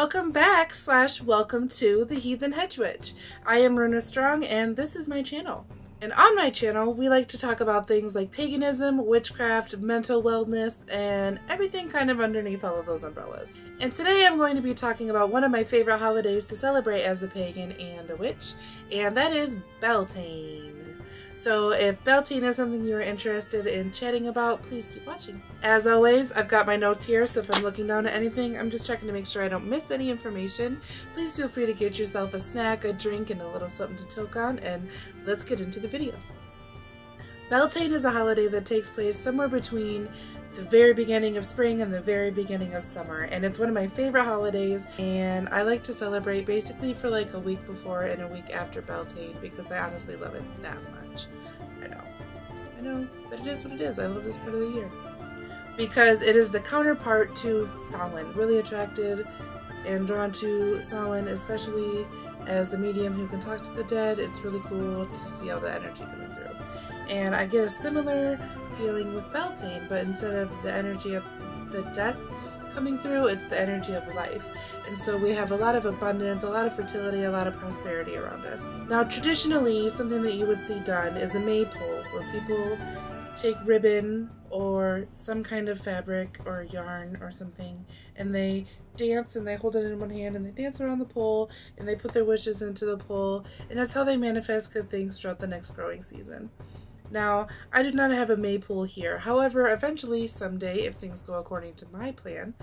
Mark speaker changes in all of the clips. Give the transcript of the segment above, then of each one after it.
Speaker 1: Welcome back slash welcome to the Heathen Hedge Witch. I am Runa Strong and this is my channel. And on my channel, we like to talk about things like paganism, witchcraft, mental wellness, and everything kind of underneath all of those umbrellas. And today I'm going to be talking about one of my favorite holidays to celebrate as a pagan and a witch, and that is Beltane. So if Beltane is something you are interested in chatting about, please keep watching. As always, I've got my notes here, so if I'm looking down at anything, I'm just checking to make sure I don't miss any information. Please feel free to get yourself a snack, a drink, and a little something to toke on, and let's get into the video. Beltane is a holiday that takes place somewhere between the very beginning of spring and the very beginning of summer and it's one of my favorite holidays and I like to celebrate basically for like a week before and a week after Beltane because I honestly love it that much. I know. I know, but it is what it is. I love this part of the year. Because it is the counterpart to Samhain. Really attracted and drawn to Samhain, especially as the medium who can talk to the dead. It's really cool to see all the energy coming. And I get a similar feeling with Beltane, but instead of the energy of the death coming through, it's the energy of life. And so we have a lot of abundance, a lot of fertility, a lot of prosperity around us. Now, traditionally, something that you would see done is a maypole, where people take ribbon or some kind of fabric or yarn or something, and they dance and they hold it in one hand and they dance around the pole and they put their wishes into the pole, and that's how they manifest good things throughout the next growing season. Now, I do not have a maypole here. However, eventually, someday, if things go according to my plan,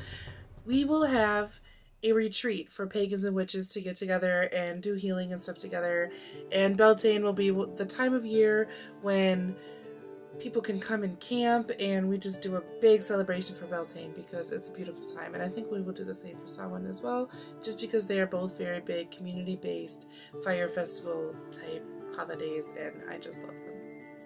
Speaker 1: we will have a retreat for pagans and witches to get together and do healing and stuff together. And Beltane will be the time of year when people can come and camp and we just do a big celebration for Beltane because it's a beautiful time. And I think we will do the same for Samhain as well, just because they are both very big community-based fire festival type holidays and I just love them.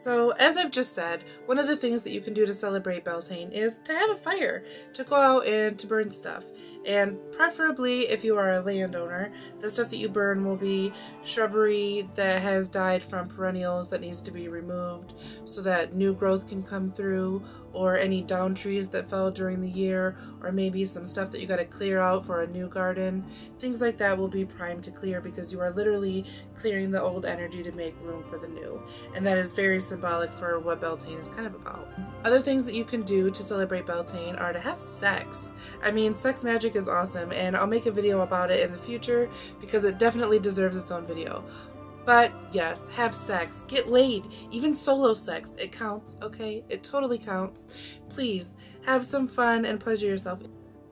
Speaker 1: So, as I've just said, one of the things that you can do to celebrate Beltane is to have a fire, to go out and to burn stuff. And preferably, if you are a landowner, the stuff that you burn will be shrubbery that has died from perennials that needs to be removed so that new growth can come through, or any down trees that fell during the year, or maybe some stuff that you got to clear out for a new garden. Things like that will be primed to clear because you are literally clearing the old energy to make room for the new. And that is very symbolic for what Beltane is kind of about. Other things that you can do to celebrate Beltane are to have sex. I mean, sex magic is awesome, and I'll make a video about it in the future because it definitely deserves its own video. But yes, have sex, get laid, even solo sex. It counts, okay? It totally counts. Please, have some fun and pleasure yourself.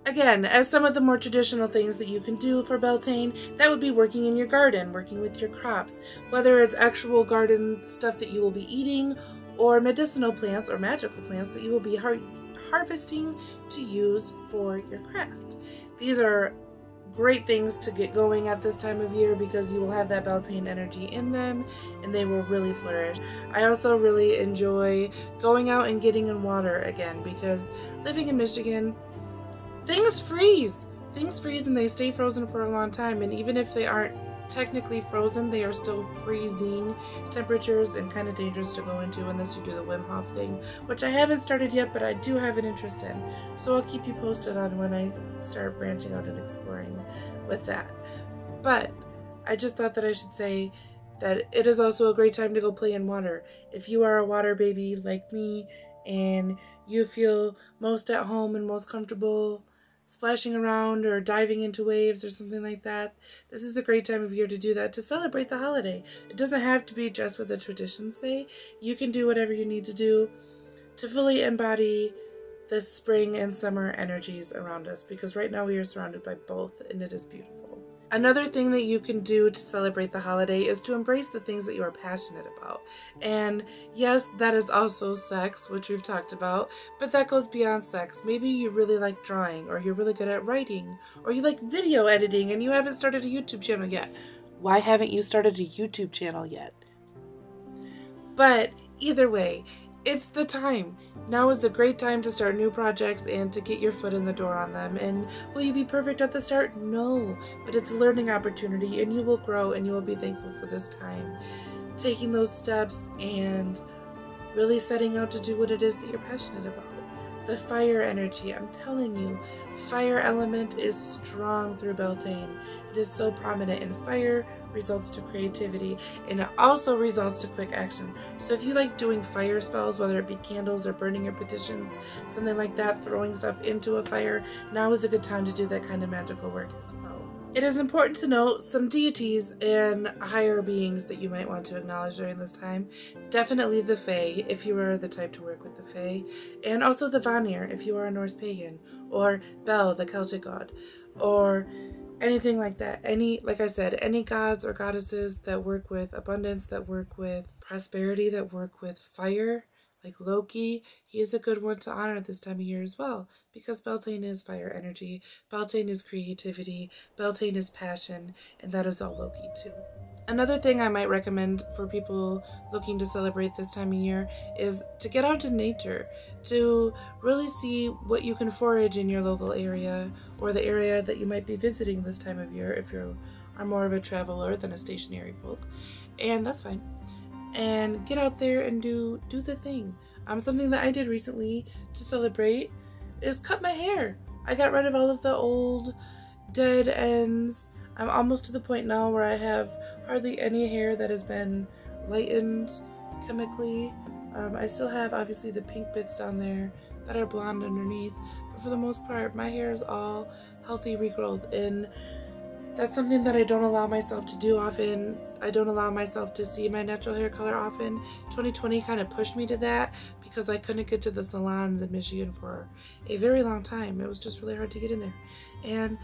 Speaker 1: Again, as some of the more traditional things that you can do for Beltane, that would be working in your garden, working with your crops, whether it's actual garden stuff that you will be eating, or medicinal plants or magical plants that you will be harvesting to use for your craft. These are great things to get going at this time of year because you will have that Beltane energy in them and they will really flourish. I also really enjoy going out and getting in water again because living in Michigan, things freeze. Things freeze and they stay frozen for a long time and even if they aren't technically frozen, they are still freezing temperatures and kind of dangerous to go into unless you do the Wim Hof thing, which I haven't started yet, but I do have an interest in. So I'll keep you posted on when I start branching out and exploring with that. But I just thought that I should say that it is also a great time to go play in water. If you are a water baby like me and you feel most at home and most comfortable splashing around or diving into waves or something like that. This is a great time of year to do that, to celebrate the holiday. It doesn't have to be just what the traditions say. You can do whatever you need to do to fully embody the spring and summer energies around us because right now we are surrounded by both and it is beautiful. Another thing that you can do to celebrate the holiday is to embrace the things that you are passionate about. And yes, that is also sex, which we've talked about, but that goes beyond sex. Maybe you really like drawing, or you're really good at writing, or you like video editing and you haven't started a YouTube channel yet. Why haven't you started a YouTube channel yet? But either way, it's the time. Now is a great time to start new projects and to get your foot in the door on them. And will you be perfect at the start? No, but it's a learning opportunity and you will grow and you will be thankful for this time. Taking those steps and really setting out to do what it is that you're passionate about. The fire energy. I'm telling you, fire element is strong through Beltane. It is so prominent in fire results to creativity and it also results to quick action. So if you like doing fire spells, whether it be candles or burning your petitions, something like that, throwing stuff into a fire, now is a good time to do that kind of magical work as well. It is important to note some deities and higher beings that you might want to acknowledge during this time. Definitely the Fae, if you are the type to work with the Fae, and also the Vanir, if you are a Norse pagan, or Bel, the Celtic god, or anything like that. Any, like I said, any gods or goddesses that work with abundance, that work with prosperity, that work with fire, like Loki, he is a good one to honor this time of year as well because Beltane is fire energy, Beltane is creativity, Beltane is passion, and that is all Loki too. Another thing I might recommend for people looking to celebrate this time of year is to get out to nature, to really see what you can forage in your local area or the area that you might be visiting this time of year if you are more of a traveler than a stationary folk. And that's fine and get out there and do do the thing. Um, something that I did recently to celebrate is cut my hair. I got rid of all of the old dead ends. I'm almost to the point now where I have hardly any hair that has been lightened chemically. Um, I still have obviously the pink bits down there that are blonde underneath, but for the most part my hair is all healthy regrowth and that's something that I don't allow myself to do often. I don't allow myself to see my natural hair color often. 2020 kind of pushed me to that because I couldn't get to the salons in Michigan for a very long time. It was just really hard to get in there. And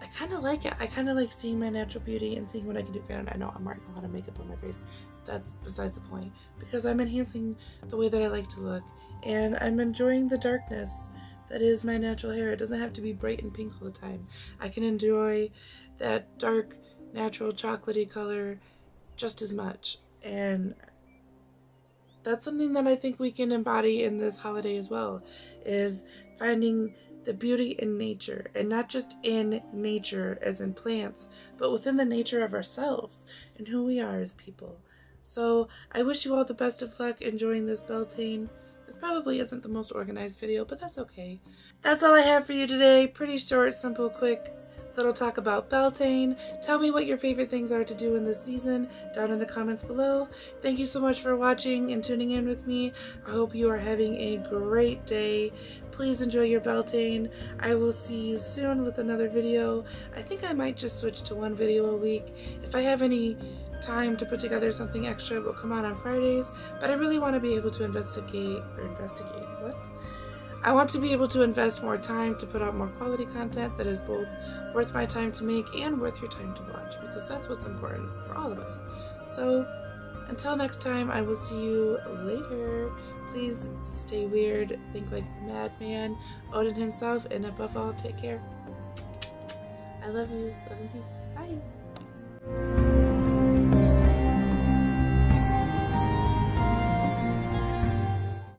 Speaker 1: I kind of like it. I kind of like seeing my natural beauty and seeing what I can do. Granted, I know I'm wearing a lot of makeup on my face. That's besides the point. Because I'm enhancing the way that I like to look. And I'm enjoying the darkness that is my natural hair. It doesn't have to be bright and pink all the time. I can enjoy that dark, natural chocolatey color just as much. And that's something that I think we can embody in this holiday as well, is finding the beauty in nature and not just in nature as in plants, but within the nature of ourselves and who we are as people. So I wish you all the best of luck enjoying this Beltane. This probably isn't the most organized video, but that's okay. That's all I have for you today. Pretty short, simple, quick that'll talk about Beltane. Tell me what your favorite things are to do in this season down in the comments below. Thank you so much for watching and tuning in with me. I hope you are having a great day. Please enjoy your Beltane. I will see you soon with another video. I think I might just switch to one video a week. If I have any time to put together something extra, it will come out on Fridays, but I really want to be able to investigate, or investigate, what? I want to be able to invest more time to put out more quality content that is both worth my time to make and worth your time to watch because that's what's important for all of us. So until next time, I will see you later. Please stay weird, think like the madman, Odin himself, and above all, take care. I love you. Love and peace. Bye.